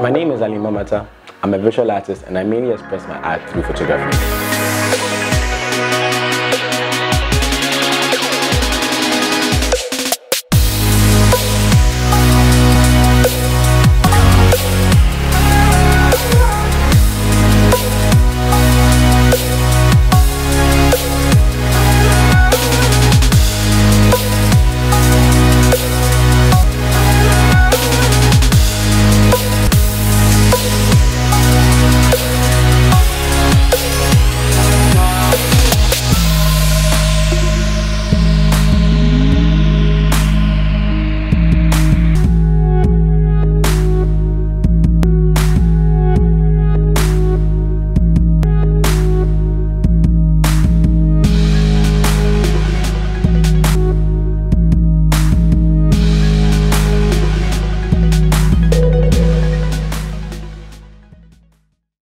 My name is Ali Mamata. I'm a visual artist and I mainly express my art through photography.